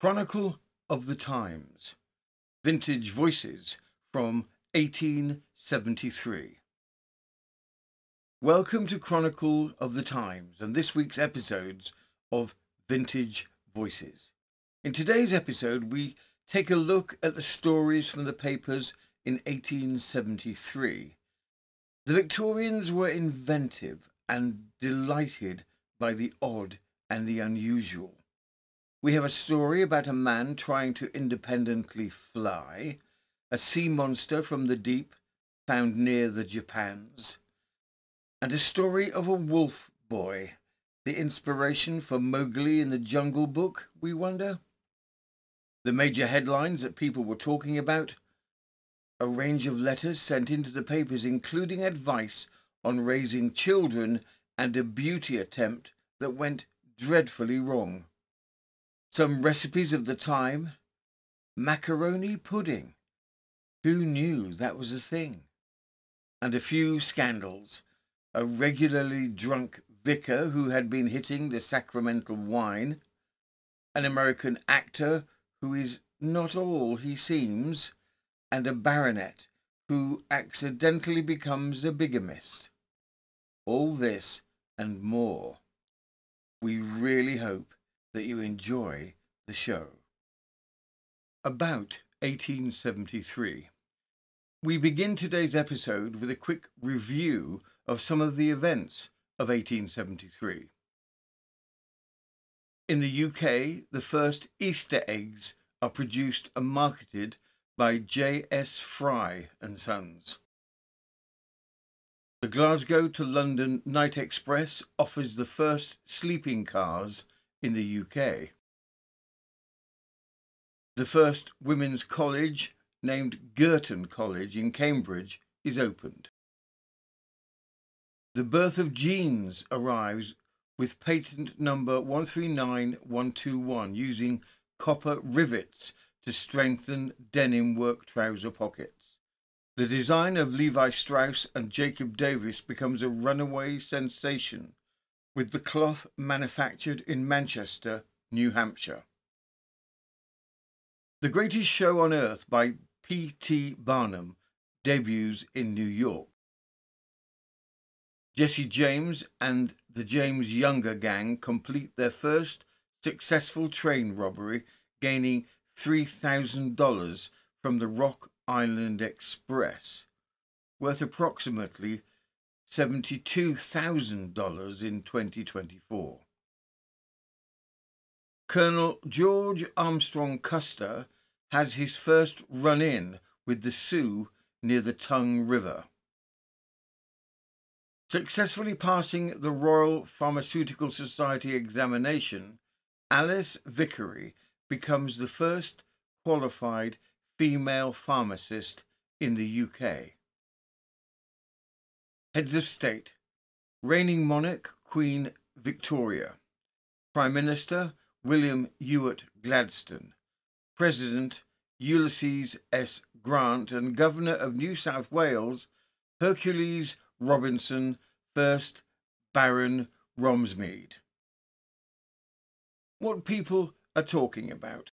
Chronicle of the Times Vintage Voices from 1873. Welcome to Chronicle of the Times and this week's episodes of Vintage Voices. In today's episode, we take a look at the stories from the papers in 1873. The Victorians were inventive and delighted by the odd and the unusual. We have a story about a man trying to independently fly, a sea monster from the deep found near the Japans, and a story of a wolf boy, the inspiration for Mowgli in the Jungle Book, we wonder? The major headlines that people were talking about, a range of letters sent into the papers including advice on raising children and a beauty attempt that went dreadfully wrong. Some recipes of the time. Macaroni pudding. Who knew that was a thing? And a few scandals. A regularly drunk vicar who had been hitting the sacramental wine. An American actor who is not all he seems. And a baronet who accidentally becomes a bigamist. All this and more. We really hope that you enjoy the show. About 1873. We begin today's episode with a quick review of some of the events of 1873. In the UK, the first Easter eggs are produced and marketed by J.S. Fry and Sons. The Glasgow to London Night Express offers the first sleeping cars in the UK. The first women's college, named Girton College in Cambridge, is opened. The birth of jeans arrives with patent number 139121 using copper rivets to strengthen denim work trouser pockets. The design of Levi Strauss and Jacob Davis becomes a runaway sensation with the cloth manufactured in Manchester, New Hampshire. The Greatest Show on Earth by P.T. Barnum debuts in New York. Jesse James and the James Younger gang complete their first successful train robbery, gaining $3,000 from the Rock Island Express, worth approximately $72,000 in 2024. Colonel George Armstrong Custer has his first run in with the Sioux near the Tongue River. Successfully passing the Royal Pharmaceutical Society examination, Alice Vickery becomes the first qualified female pharmacist in the UK. Heads of State Reigning Monarch Queen Victoria Prime Minister William Ewart Gladstone President Ulysses S. Grant and Governor of New South Wales Hercules Robinson, 1st Baron Rosmead. What people are talking about.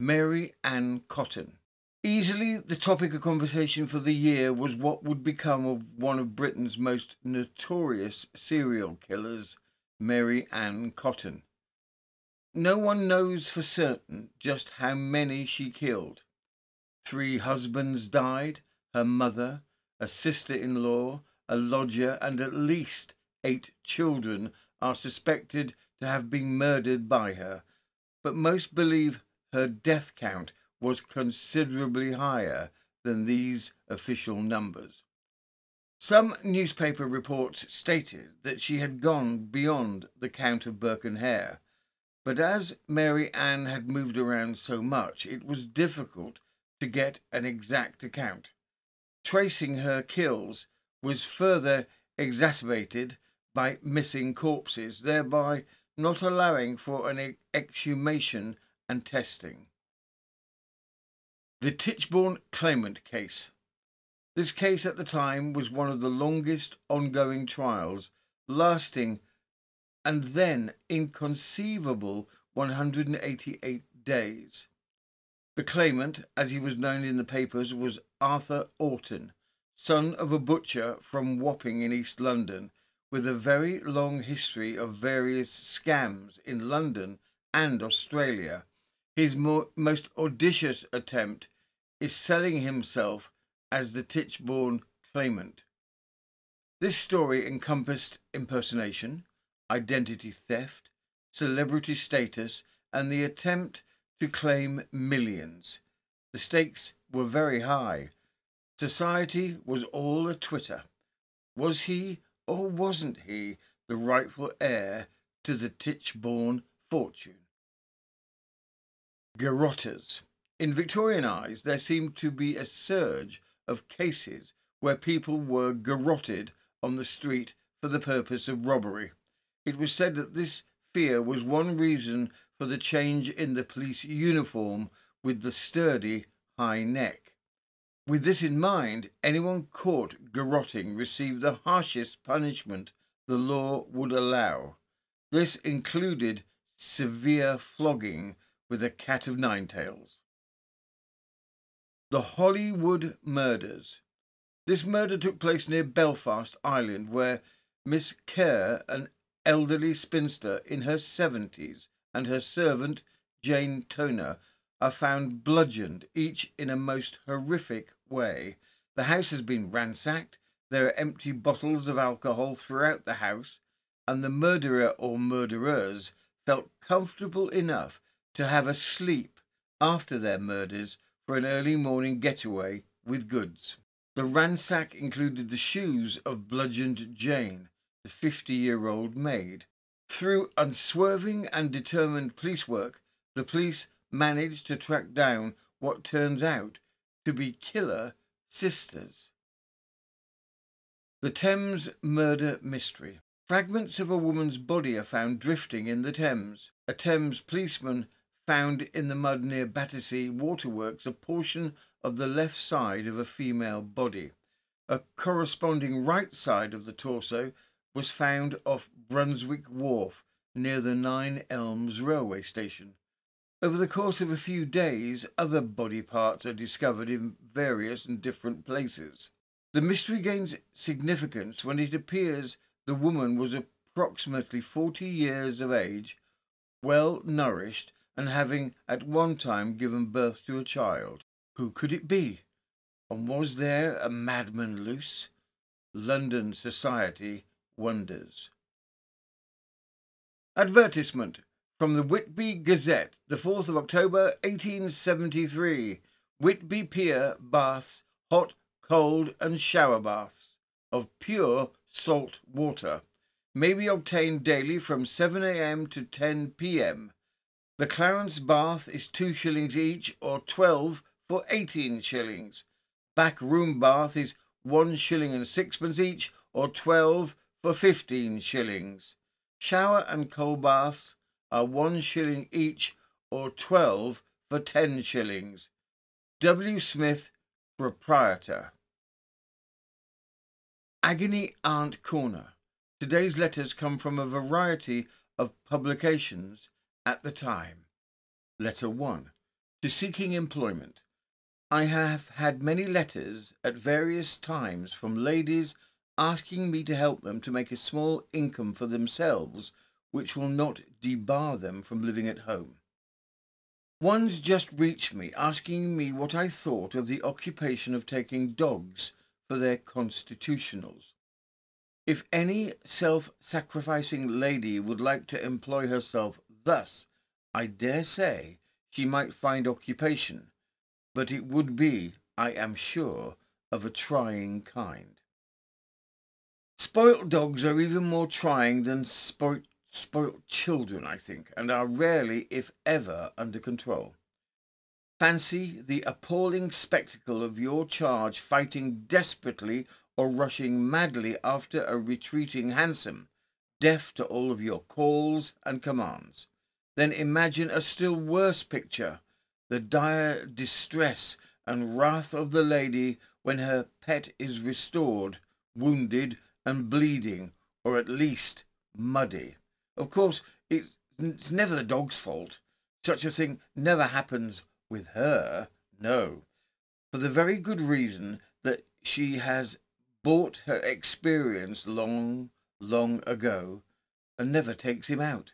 Mary Ann Cotton. Easily the topic of conversation for the year was what would become of one of Britain's most notorious serial killers, Mary Ann Cotton. No one knows for certain just how many she killed. Three husbands died, her mother, a sister-in-law, a lodger, and at least eight children are suspected to have been murdered by her, but most believe her death count was considerably higher than these official numbers. Some newspaper reports stated that she had gone beyond the Count of Burke and Hare, but as Mary Ann had moved around so much, it was difficult to get an exact account. Tracing her kills was further exacerbated by missing corpses, thereby not allowing for an exhumation and testing. The Tichborne claimant case. This case at the time was one of the longest ongoing trials, lasting and then inconceivable 188 days. The claimant, as he was known in the papers, was Arthur Orton, son of a butcher from Wapping in East London, with a very long history of various scams in London and Australia. His mo- most audacious attempt is selling himself as the Tichborne claimant. This story encompassed impersonation, identity theft, celebrity status, and the attempt to claim millions. The stakes were very high. Society was all a twitter. Was he or wasn't he the rightful heir to the Tichborne fortune? Garrotters. In Victorian eyes, there seemed to be a surge of cases where people were garrotted on the street for the purpose of robbery. It was said that this fear was one reason for the change in the police uniform with the sturdy high neck. With this in mind, anyone caught garrotting received the harshest punishment the law would allow. This included severe flogging with a cat of nine tails. The Holywood Murders. This murder took place near Belfast, Ireland, where Miss Kerr, an elderly spinster in her seventies, and her servant, Jane Toner, are found bludgeoned, each in a most horrific way. The house has been ransacked, there are empty bottles of alcohol throughout the house, and the murderer or murderers felt comfortable enough to have a sleep after their murders for an early morning getaway with goods. The ransack included the shoes of bludgeoned Jane, the 50 year old maid. Through unswerving and determined police work, the police managed to track down what turns out to be killer sisters. The Thames Murder Mystery. Fragments of a woman's body are found drifting in the Thames. A Thames policeman found in the mud near Battersea Waterworks a portion of the left side of a female body. A corresponding right side of the torso was found off Brunswick Wharf near the Nine Elms railway station. Over the course of a few days, other body parts are discovered in various and different places. The mystery gains significance when it appears the woman was approximately 40 years of age, well nourished, and having at one time given birth to a child. Who could it be? And was there a madman loose? London society wonders. Advertisement from the Whitby Gazette, the 4th of October 1873. Whitby Pier baths, hot, cold, and shower baths of pure salt water may be obtained daily from 7 a.m. to 10 p.m. The Clarence bath is two shillings each, or twelve for eighteen shillings. Back room bath is one shilling and sixpence each, or twelve for fifteen shillings. Shower and cold baths are one shilling each, or twelve for ten shillings. W. Smith, proprietor. Agony Aunt Corner. Today's letters come from a variety of publications at the time. Letter 1. To seeking employment. I have had many letters at various times from ladies asking me to help them to make a small income for themselves which will not debar them from living at home. One's just reached me asking me what I thought of the occupation of taking dogs for their constitutionals. If any self-sacrificing lady would like to employ herself Thus, I dare say she might find occupation, but it would be, I am sure, of a trying kind. Spoilt dogs are even more trying than spoilt, spoilt children, I think, and are rarely, if ever, under control. Fancy the appalling spectacle of your charge fighting desperately or rushing madly after a retreating hansom, deaf to all of your calls and commands. Then imagine a still worse picture, the dire distress and wrath of the lady when her pet is restored, wounded and bleeding, or at least muddy. Of course, it's It's never the dog's fault. Such a thing never happens with her. No. For the very good reason that she has bought her experience long, long ago and never takes him out.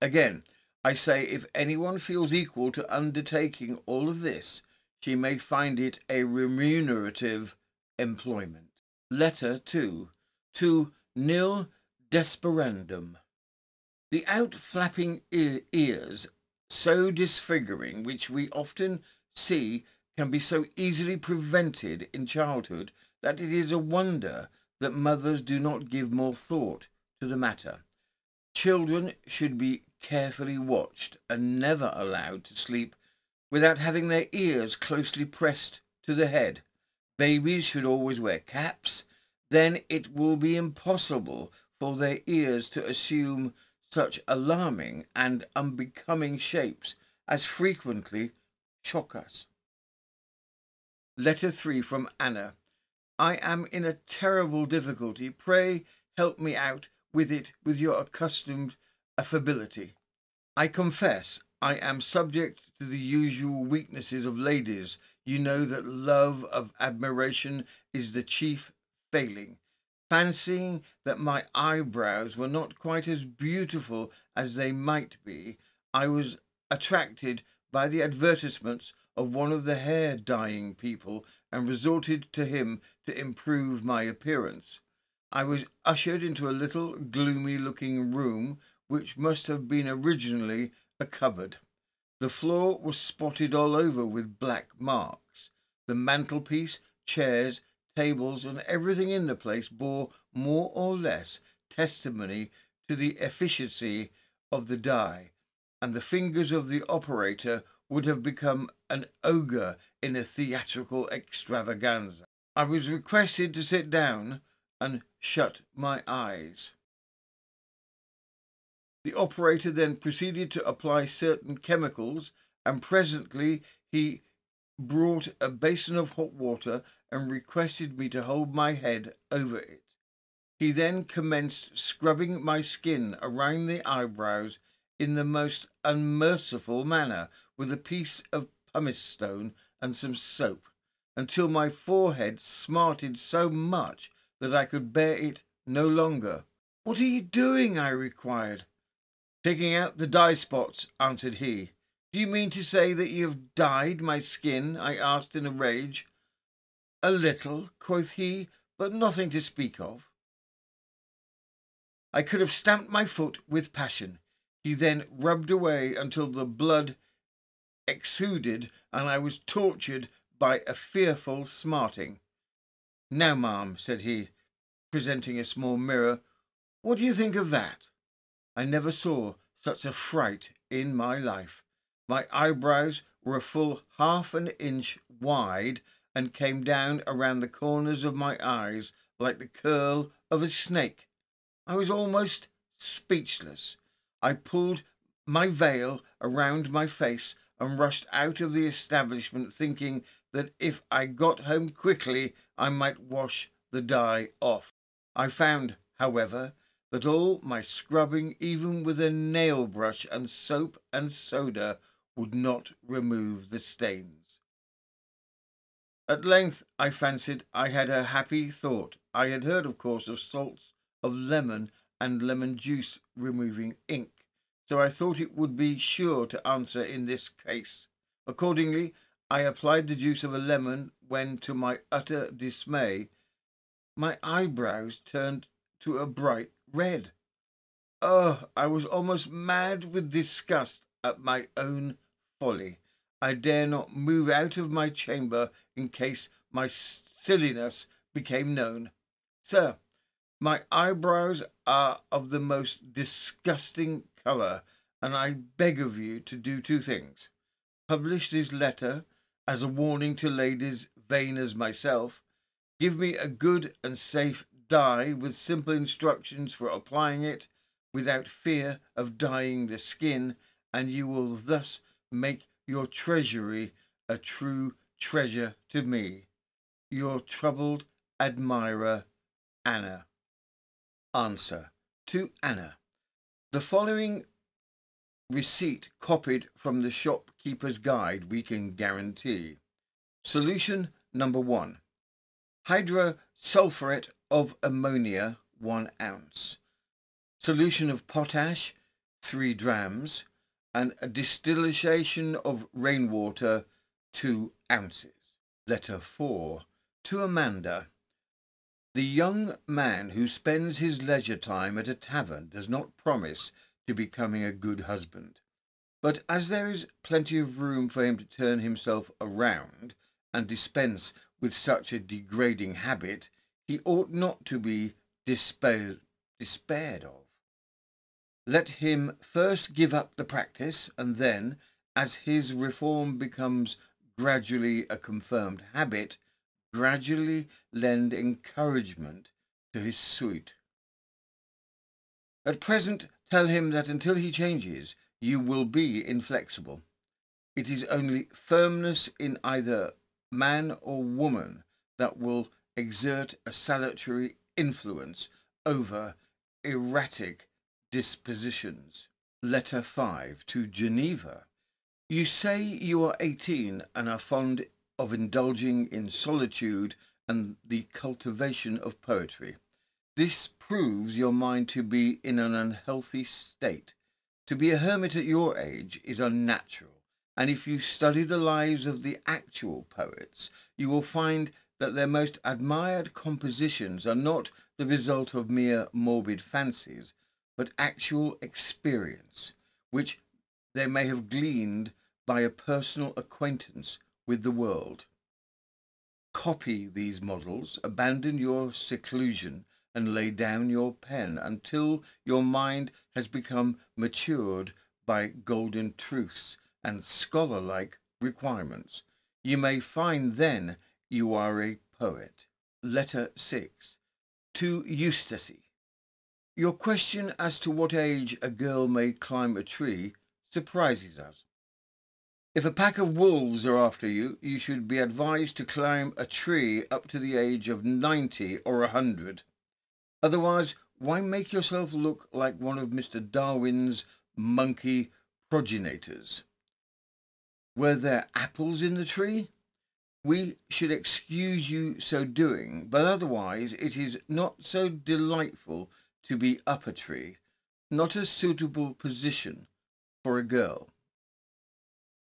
Again, I say if anyone feels equal to undertaking all of this, she may find it a remunerative employment. Letter 2 to Nil Desperandum. The outflapping ears, so disfiguring, which we often see can be so easily prevented in childhood that it is a wonder that mothers do not give more thought to the matter. Children should be carefully watched and never allowed to sleep without having their ears closely pressed to the head. Babies should always wear caps. Then it will be impossible for their ears to assume such alarming and unbecoming shapes as frequently shock us. Letter 3 from Anna. I am in a terrible difficulty. Pray help me out with it with your accustomed affability. I confess I am subject to the usual weaknesses of ladies. You know that love of admiration is the chief failing. Fancying that my eyebrows were not quite as beautiful as they might be, I was attracted by the advertisements of one of the hair dyeing people and resorted to him to improve my appearance. I was ushered into a little gloomy looking room which must have been originally a cupboard. The floor was spotted all over with black marks. The mantelpiece, chairs, tables, and everything in the place bore more or less testimony to the efficiency of the dye, and the fingers of the operator would have become an ogre in a theatrical extravaganza. I was requested to sit down and shut my eyes. The operator then proceeded to apply certain chemicals, and presently he brought a basin of hot water and requested me to hold my head over it. He then commenced scrubbing my skin around the eyebrows in the most unmerciful manner with a piece of pumice stone and some soap, until my forehead smarted so much that I could bear it no longer. What are you doing? I required. Taking out the dye spots, answered he. Do you mean to say that you have dyed my skin? I asked in a rage. A little, quoth he, but nothing to speak of. I could have stamped my foot with passion. He then rubbed away until the blood exuded and I was tortured by a fearful smarting. Now, ma'am, said he, presenting a small mirror, what do you think of that? I never saw such a fright in my life. My eyebrows were a full half an inch wide and came down around the corners of my eyes like the curl of a snake. I was almost speechless. I pulled my veil around my face and rushed out of the establishment thinking that if I got home quickly I might wash the dye off. I found, however, that all my scrubbing, even with a nail brush and soap and soda, would not remove the stains. At length I fancied I had a happy thought. I had heard, of course, of salts of lemon and lemon juice removing ink, so I thought it would be sure to answer in this case. Accordingly, I applied the juice of a lemon when, to my utter dismay, my eyebrows turned to a bright red. Oh, I was almost mad with disgust at my own folly. I dare not move out of my chamber in case my silliness became known. Sir, my eyebrows are of the most disgusting colour, and I beg of you to do two things. Publish this letter as a warning to ladies vain as myself. Give me a good and safe dye with simple instructions for applying it without fear of dyeing the skin, and you will thus make your treasury a true treasure to me. Your troubled admirer, Anna. Answer to Anna. The following receipt copied from the shopkeeper's guide we can guarantee. Solution number one. Hydrosulfuret of ammonia, one ounce. Solution of potash, three drams. And a distillation of rainwater, two ounces. Letter four. To Amanda. The young man who spends his leisure time at a tavern does not promise to becoming a good husband. But as there is plenty of room for him to turn himself around and dispense with such a degrading habit, he ought not to be despaired, despaired of. Let him first give up the practice, and then, as his reform becomes gradually a confirmed habit, gradually lend encouragement to his suit. At present, tell him that until he changes, you will be inflexible. It is only firmness in either man or woman that will exert a salutary influence over erratic dispositions. Letter 5 to Geneva. You say you are 18 and are fond of indulging in solitude and the cultivation of poetry. This proves your mind to be in an unhealthy state. To be a hermit at your age is unnatural, and if you study the lives of the actual poets, you will find that their most admired compositions are not the result of mere morbid fancies, but actual experience, which they may have gleaned by a personal acquaintance with the world. Copy these models, abandon your seclusion, and lay down your pen until your mind has become matured by golden truths and scholar-like requirements. You may find then you are a poet. Letter 6. To Eustace. Your question as to what age a girl may climb a tree surprises us. If a pack of wolves are after you, you should be advised to climb a tree up to the age of 90 or a 100. Otherwise, why make yourself look like one of Mr. Darwin's monkey progenitors? Were there apples in the tree? We should excuse you so doing, but otherwise it is not so delightful to be up a tree, not a suitable position for a girl.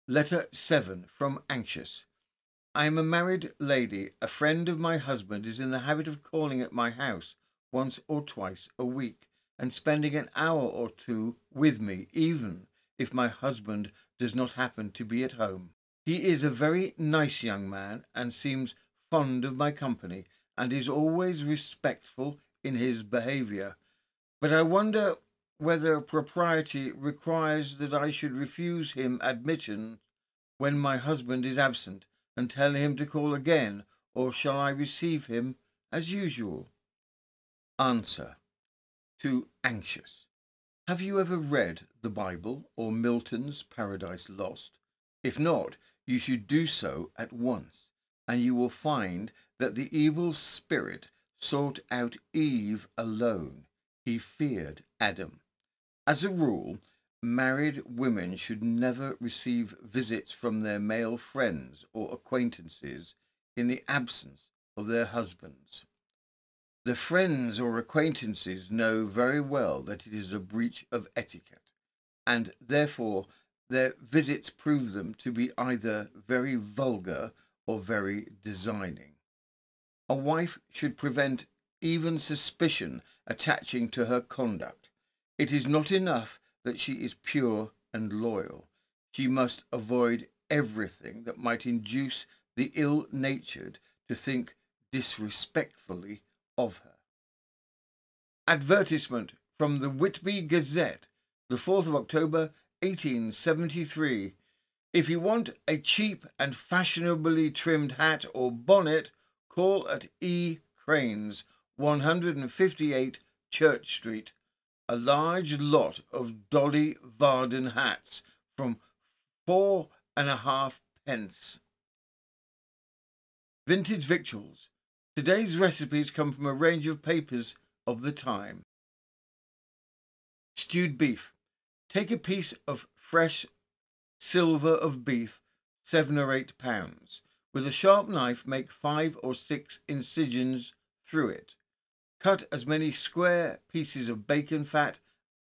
Letter 7 from Anxious. I am a married lady. A friend of my husband is in the habit of calling at my house once or twice a week and spending an hour or two with me, even if my husband does not happen to be at home. He is a very nice young man and seems fond of my company and is always respectful in his behaviour. But I wonder whether propriety requires that I should refuse him admission when my husband is absent and tell him to call again, or shall I receive him as usual? Answer. To anxious. Have you ever read the Bible or Milton's Paradise Lost? If not, you should do so at once, and you will find that the evil spirit sought out Eve alone. He feared Adam. As a rule, married women should never receive visits from their male friends or acquaintances in the absence of their husbands. The friends or acquaintances know very well that it is a breach of etiquette, and therefore their visits prove them to be either very vulgar or very designing. A wife should prevent even suspicion attaching to her conduct it is not enough that she is pure and loyal. She must avoid everything that might induce the ill-natured to think disrespectfully of her. Advertisement from the Whitby Gazette, the 4th of October, 1873. If you want a cheap and fashionably trimmed hat or bonnet, call at E. Cranes, 158 Church Street, a large lot of Dolly Varden hats from four and a half pence. Vintage victuals. Today's recipes come from a range of papers of the time. Stewed beef. Take a piece of fresh silver of beef, seven or eight pounds. With a sharp knife, make five or six incisions through it. Cut as many square pieces of bacon fat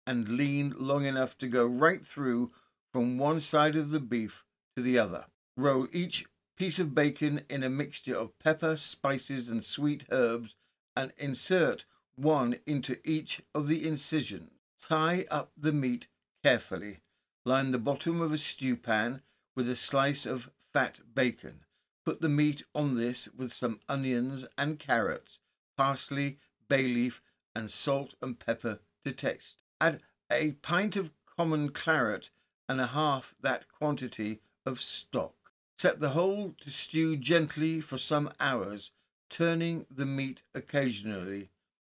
and lean long enough to go right through from one side of the beef to the other. Roll each piece of bacon in a mixture of pepper, spices, and sweet herbs and insert one into each of the incisions. Tie up the meat carefully. Line the bottom of a stewpan with a slice of fat bacon. Put the meat on this with some onions and carrots, parsley, bay leaf, and salt and pepper to taste. Add a pint of common claret and a half that quantity of stock. Set the whole to stew gently for some hours, turning the meat occasionally.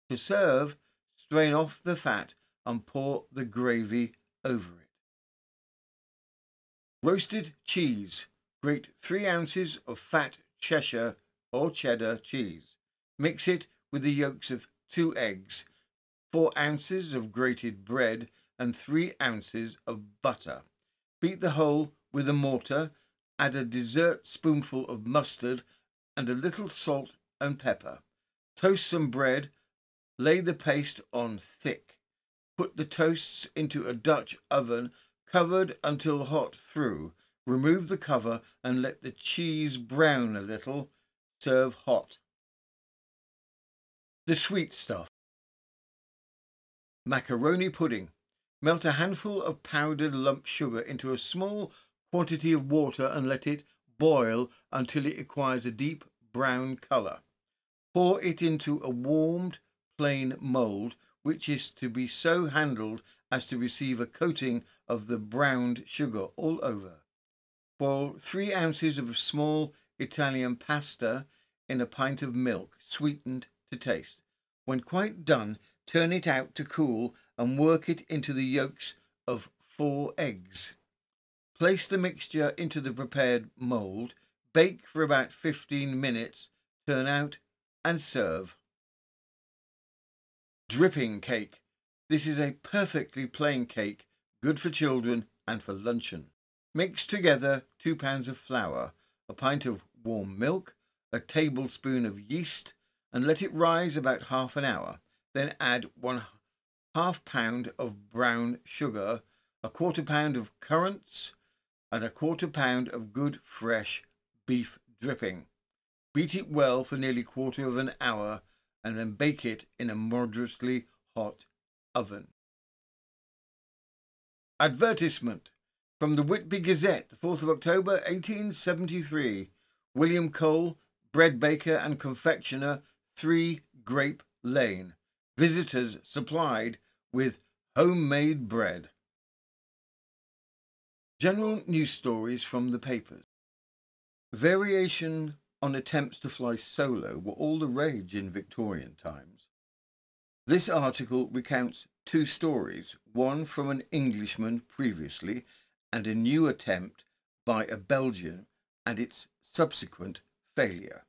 To serve, strain off the fat and pour the gravy over it. Roasted cheese. Grate three ounces of fat Cheshire or cheddar cheese. Mix it with the yolks of two eggs, four ounces of grated bread, and three ounces of butter. Beat the whole with a mortar, add a dessert spoonful of mustard and a little salt and pepper. Toast some bread, lay the paste on thick. Put the toasts into a Dutch oven covered until hot through. Remove the cover and let the cheese brown a little. Serve hot. The sweet stuff. Macaroni pudding. Melt a handful of powdered lump sugar into a small quantity of water and let it boil until it acquires a deep brown colour. Pour it into a warmed plain mould which is to be so handled as to receive a coating of the browned sugar all over. Boil three ounces of small Italian pasta in a pint of milk, sweetened to taste. When quite done, turn it out to cool and work it into the yolks of four eggs. Place the mixture into the prepared mould, bake for about 15 minutes, turn out and serve. Dripping cake. This is a perfectly plain cake, good for children and for luncheon. Mix together two pounds of flour, a pint of warm milk, a tablespoon of yeast, and let it rise about half an hour. Then add one half pound of brown sugar, a quarter pound of currants, and a quarter pound of good fresh beef dripping. Beat it well for nearly quarter of an hour and then bake it in a moderately hot oven. Advertisement from the Whitby Gazette, the 4th of October 1873. William Cole, bread baker and confectioner, 3 Grape Lane. Visitors supplied with homemade bread. General news stories from the papers. Variation on attempts to fly solo were all the rage in Victorian times. This article recounts two stories, one from an Englishman previously and a new attempt by a Belgian and its subsequent failure.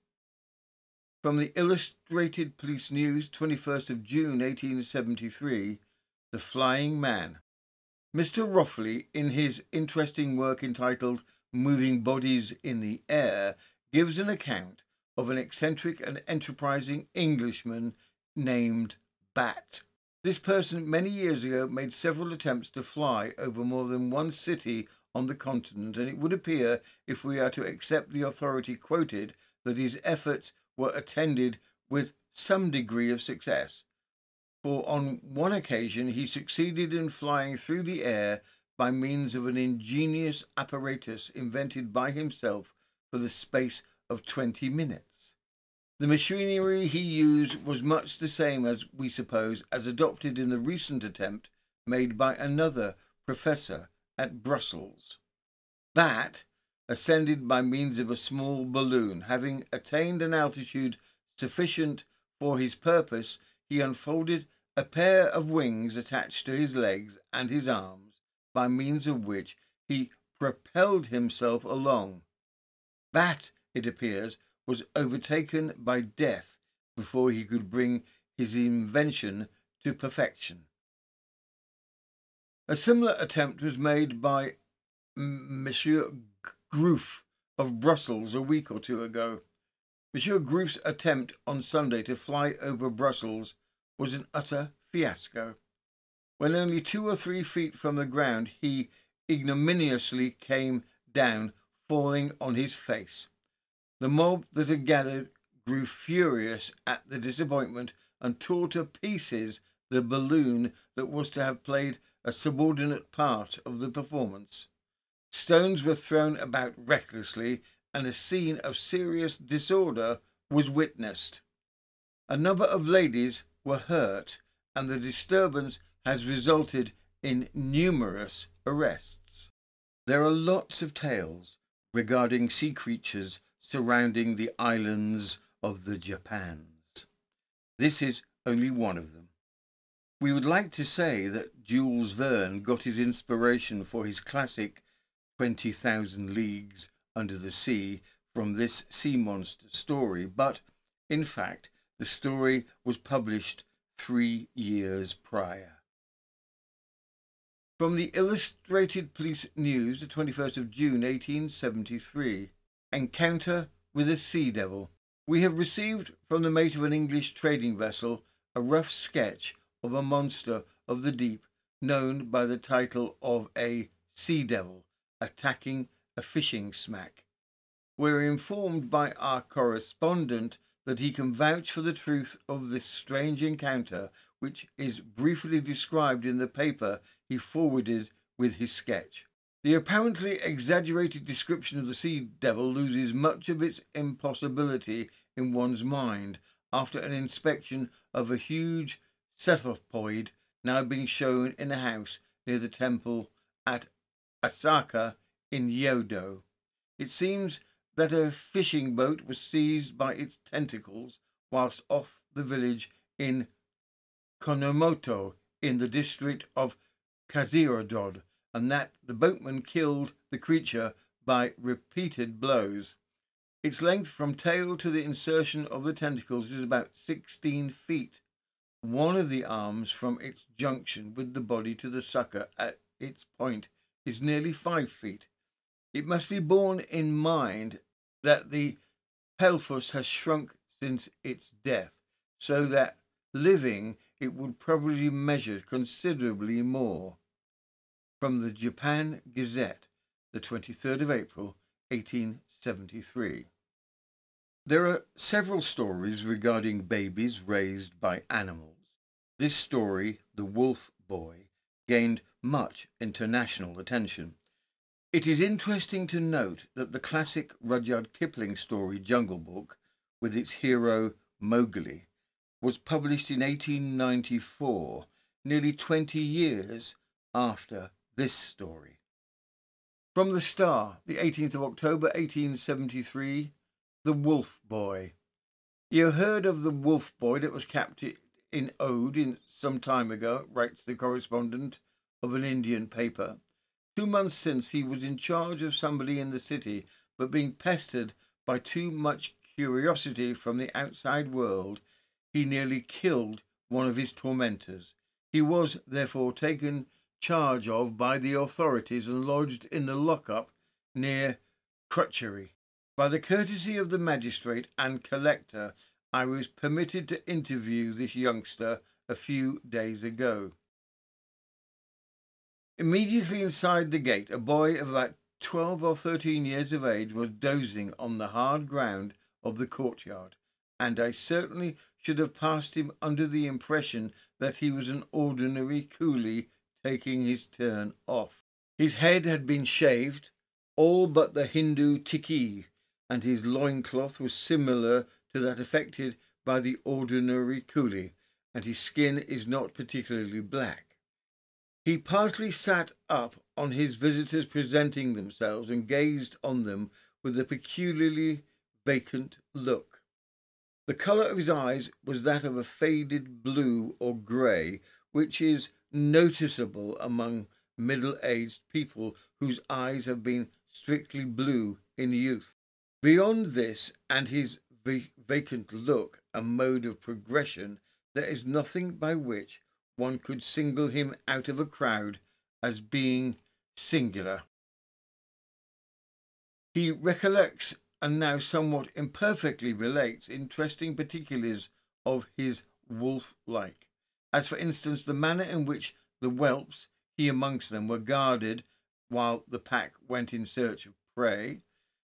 From the Illustrated Police News, 21st of June 1873, The Flying Man. Mr. Roffley, in his interesting work entitled Moving Bodies in the Air, gives an account of an eccentric and enterprising Englishman named Bat. This person many years ago made several attempts to fly over more than one city on the continent, and it would appear, if we are to accept the authority quoted, that his efforts were attended with some degree of success. For on one occasion he succeeded in flying through the air by means of an ingenious apparatus invented by himself for the space of 20 minutes. The machinery he used was much the same as we suppose as adopted in the recent attempt made by another professor at Brussels. Bat ascended by means of a small balloon. Having attained an altitude sufficient for his purpose, he unfolded a pair of wings attached to his legs and his arms, by means of which he propelled himself along. Bat, it appears, was overtaken by death before he could bring his invention to perfection. A similar attempt was made by Monsieur Groof of Brussels a week or two ago. Monsieur Groof's attempt on Sunday to fly over Brussels was an utter fiasco. When only two or three feet from the ground, he ignominiously came down, falling on his face. The mob that had gathered grew furious at the disappointment and tore to pieces the balloon that was to have played a subordinate part of the performance. Stones were thrown about recklessly, and a scene of serious disorder was witnessed. A number of ladies were hurt, and the disturbance has resulted in numerous arrests. There are lots of tales regarding sea creatures surrounding the islands of the Japans. This is only one of them. We would like to say that Jules Verne got his inspiration for his classic 20,000 Leagues Under the Sea from this sea monster story, but in fact, the story was published three years prior. From the Illustrated Police News, the 21st of June 1873, Encounter with a Sea Devil. We have received from the mate of an English trading vessel a rough sketch of a monster of the deep known by the title of a sea devil attacking a fishing smack. We're informed by our correspondent that he can vouch for the truth of this strange encounter, which is briefly described in the paper he forwarded with his sketch. The apparently exaggerated description of the sea devil loses much of its impossibility in one's mind after an inspection of a huge cephalopod now being shown in a house near the temple at Asaka in Yodo. It seems that a fishing boat was seized by its tentacles whilst off the village in Konomoto in the district of Kazirodod, and that the boatman killed the creature by repeated blows. Its length from tail to the insertion of the tentacles is about 16 feet. One of the arms from its junction with the body to the sucker at its point is nearly 5 feet. It must be borne in mind that the pelphus has shrunk since its death, so that living it would probably measure considerably more. From the Japan Gazette, the 23rd of April, 1873. There are several stories regarding babies raised by animals. This story, The Wolf Boy, gained much international attention. It is interesting to note that the classic Rudyard Kipling story Jungle Book, with its hero Mowgli, was published in 1894, nearly 20 years after this story. From the Star, the 18th of October 1873, The Wolf Boy. You heard of the wolf boy that was captured in Oudh in some time ago, writes the correspondent of an Indian paper. Two months since, he was in charge of somebody in the city, but being pestered by too much curiosity from the outside world, he nearly killed one of his tormentors. He was, therefore, taken charge of by the authorities and lodged in the lockup near Crutchery. By the courtesy of the magistrate and collector, I was permitted to interview this youngster a few days ago. Immediately inside the gate, a boy of about twelve or thirteen years of age was dozing on the hard ground of the courtyard, and I certainly should have passed him under the impression that he was an ordinary coolie taking his turn off. His head had been shaved, all but the Hindu tiki, and his loincloth was similar to that affected by the ordinary coolie, and his skin is not particularly black. He partly sat up on his visitors presenting themselves and gazed on them with a peculiarly vacant look. The colour of his eyes was that of a faded blue or grey, which is noticeable among middle aged people whose eyes have been strictly blue in youth. Beyond this and his vacant look, a mode of progression, there is nothing by which one could single him out of a crowd as being singular. He recollects and now somewhat imperfectly relates interesting particulars of his wolf like, as for instance the manner in which the whelps, he amongst them, were guarded while the pack went in search of prey.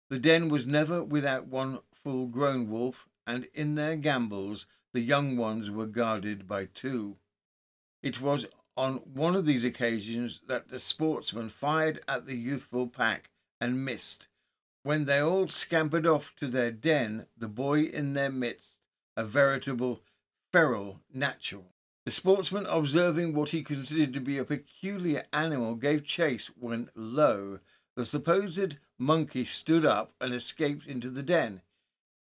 The den was never without one full grown wolf, and in their gambols the young ones were guarded by two. It was on one of these occasions that the sportsman fired at the youthful pack and missed. When they all scampered off to their den, the boy in their midst, a veritable feral natural. The sportsman, observing what he considered to be a peculiar animal, gave chase when, lo, the supposed monkey stood up and escaped into the den.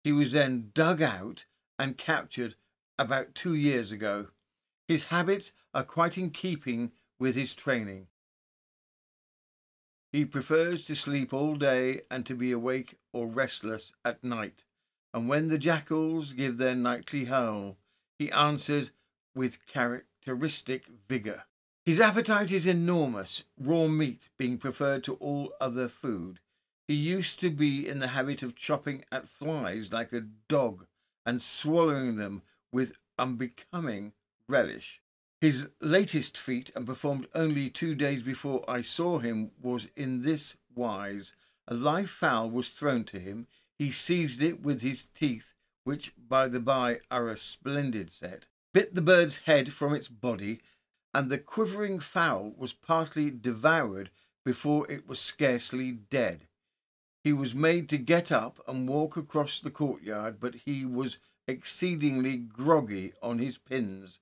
He was then dug out and captured about two years ago. His habits are quite in keeping with his training. He prefers to sleep all day and to be awake or restless at night. And when the jackals give their nightly howl, he answers with characteristic vigour. His appetite is enormous, raw meat being preferred to all other food. He used to be in the habit of chopping at flies like a dog and swallowing them with unbecoming relish. His latest feat, and performed only two days before I saw him, was in this wise. A live fowl was thrown to him. He seized it with his teeth, which, by the by, are a splendid set, bit the bird's head from its body, and the quivering fowl was partly devoured before it was scarcely dead. He was made to get up and walk across the courtyard, but he was exceedingly groggy on his pins,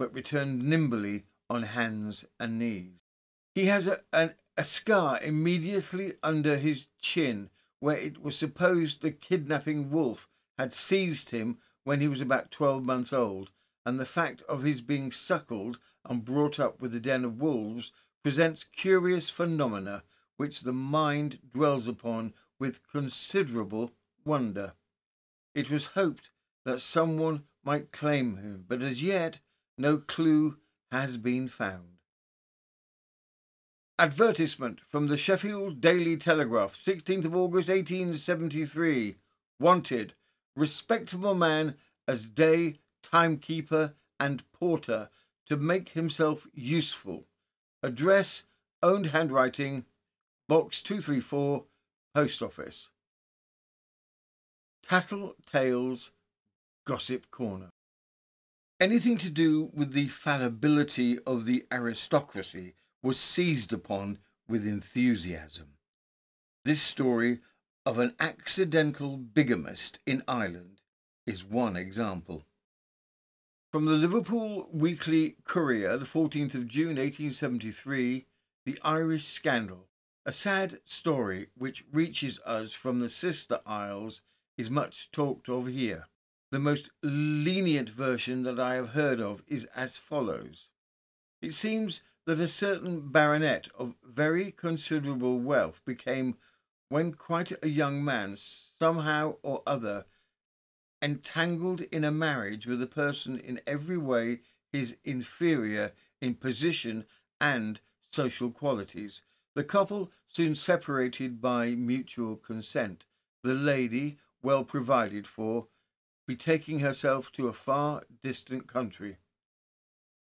but returned nimbly on hands and knees. He has a, an, a scar immediately under his chin where it was supposed the kidnapping wolf had seized him when he was about twelve months old, and the fact of his being suckled and brought up with a den of wolves presents curious phenomena which the mind dwells upon with considerable wonder. It was hoped that someone might claim him, but as yet no clue has been found. Advertisement from the Sheffield Daily Telegraph, 16th of August 1873. Wanted, respectable man as day, timekeeper, and porter to make himself useful. Address, owned handwriting, Box 234, Post Office. Tattle Tales Gossip Corner. Anything to do with the fallibility of the aristocracy was seized upon with enthusiasm. This story of an accidental bigamist in Ireland is one example. From the Liverpool Weekly Courier, the 14th of June 1873, The Irish Scandal. A sad story which reaches us from the sister isles is much talked of here. The most lenient version that I have heard of is as follows. It seems that a certain baronet of very considerable wealth became, when quite a young man, somehow or other, entangled in a marriage with a person in every way his inferior in position and social qualities. The couple soon separated by mutual consent. The lady, well provided for, betaking herself to a far distant country.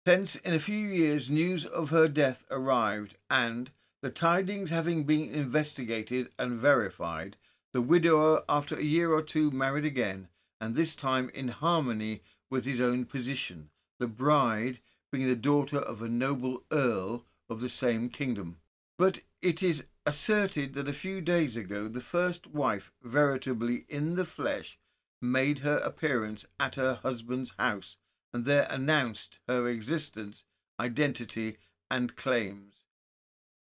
Thence, in a few years, news of her death arrived, and, the tidings having been investigated and verified, the widower, after a year or two, married again, and this time in harmony with his own position, the bride being the daughter of a noble earl of the same kingdom. But it is asserted that a few days ago the first wife, veritably in the flesh, made her appearance at her husband's house and there announced her existence, identity, and claims.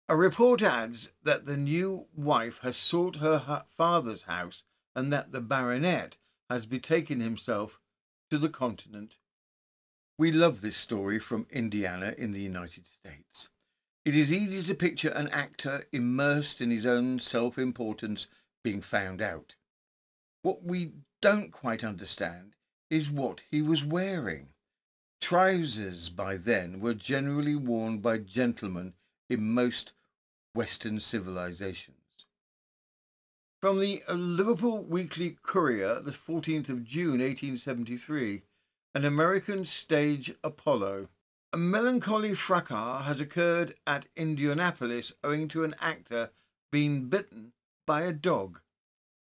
A report adds that the new wife has sought her father's house and that the baronet has betaken himself to the continent. We love this story from Indiana in the United States. It is easy to picture an actor immersed in his own self importance being found out. What we don't quite understand is what he was wearing. Trousers by then were generally worn by gentlemen in most Western civilizations. From the Liverpool Weekly Courier, the 14th of June 1873, an American stage Apollo. A melancholy fracas has occurred at Indianapolis owing to an actor being bitten by a dog.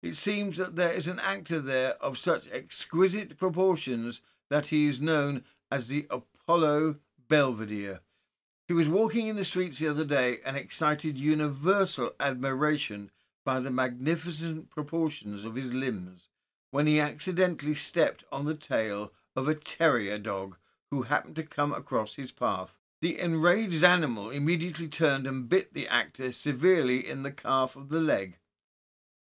It seems that there is an actor there of such exquisite proportions that he is known as the Apollo Belvedere. He was walking in the streets the other day and excited universal admiration by the magnificent proportions of his limbs when he accidentally stepped on the tail of a terrier dog who happened to come across his path. The enraged animal immediately turned and bit the actor severely in the calf of the leg.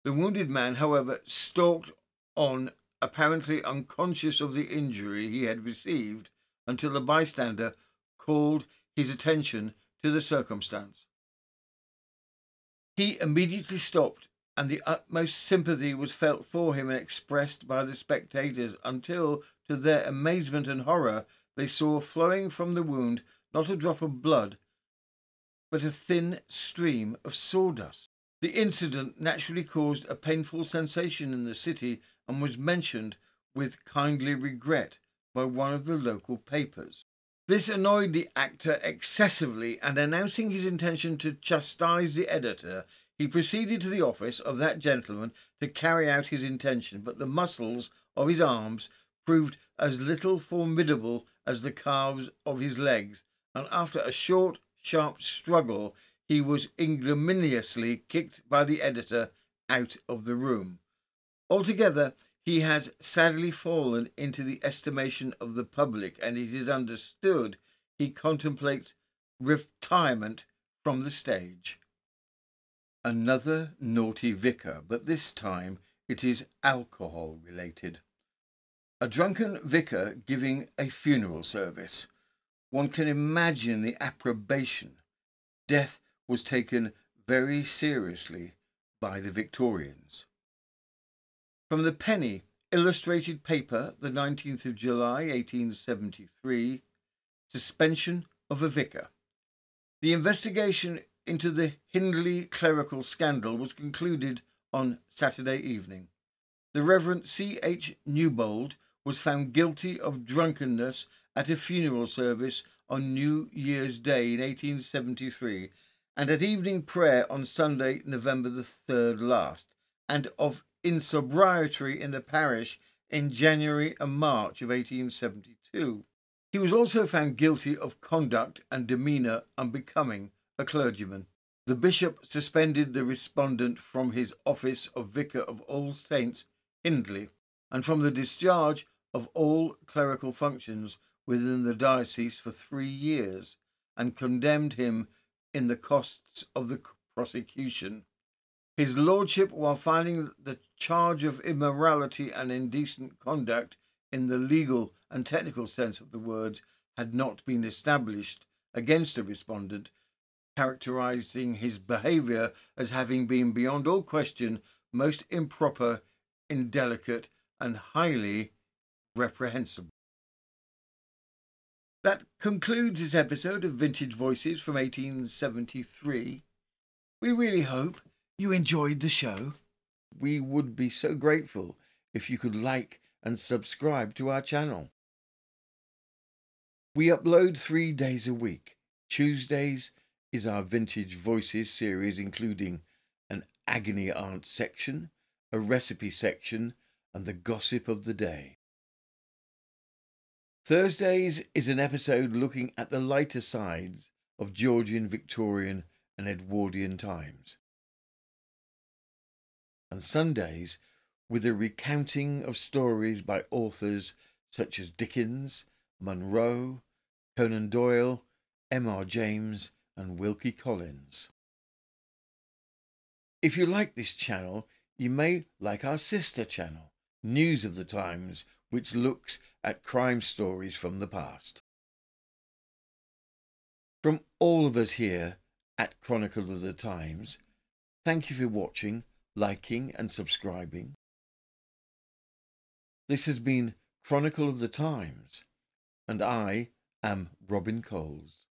The wounded man, however, stalked on, apparently unconscious of the injury he had received, until a bystander called his attention to the circumstance. He immediately stopped, and the utmost sympathy was felt for him and expressed by the spectators until, to their amazement and horror, they saw flowing from the wound not a drop of blood, but a thin stream of sawdust. The incident naturally caused a painful sensation in the city and was mentioned with kindly regret by one of the local papers. This annoyed the actor excessively, and announcing his intention to chastise the editor, he proceeded to the office of that gentleman to carry out his intention, but the muscles of his arms proved as little formidable as the calves of his legs, and after a short, sharp struggle, he was ignominiously kicked by the editor out of the room. Altogether, he has sadly fallen into the estimation of the public, and it is understood he contemplates retirement from the stage. Another naughty vicar, but this time it is alcohol related. A drunken vicar giving a funeral service. One can imagine the approbation. Death was taken very seriously by the Victorians. From the Penny Illustrated Paper, the 19th of July, 1873, Suspension of a Vicar. The investigation into the Hindley clerical scandal was concluded on Saturday evening. The Reverend C. H. Newbold was found guilty of drunkenness at a funeral service on New Year's Day in 1873 and at evening prayer on Sunday, November the 3rd last, and of insobriety in the parish in January and March of 1872. He was also found guilty of conduct and demeanour unbecoming a clergyman. The bishop suspended the respondent from his office of vicar of All Saints, Hindley, and from the discharge of all clerical functions within the diocese for three years, and condemned him in the costs of the prosecution his lordship, while finding the charge of immorality and indecent conduct in the legal and technical sense of the words had not been established against the respondent, characterizing his behaviour as having been beyond all question most improper, indelicate, and highly reprehensible. That concludes this episode of Vintage Voices from 1873. We really hope you enjoyed the show? We would be so grateful if you could like and subscribe to our channel. We upload three days a week. Tuesdays is our Vintage Voices series, including an Agony Aunt section, a recipe section, and the gossip of the day. Thursdays is an episode looking at the lighter sides of Georgian, Victorian, and Edwardian times and Sundays with a recounting of stories by authors such as Dickens, Munro, Conan Doyle, M.R. James, and Wilkie Collins. If you like this channel, you may like our sister channel, News of the Times, which looks at crime stories from the past. From all of us here at Chronicle of the Times, thank you for watching liking, and subscribing. This has been Chronicle of the Times, and I am Robin Coles.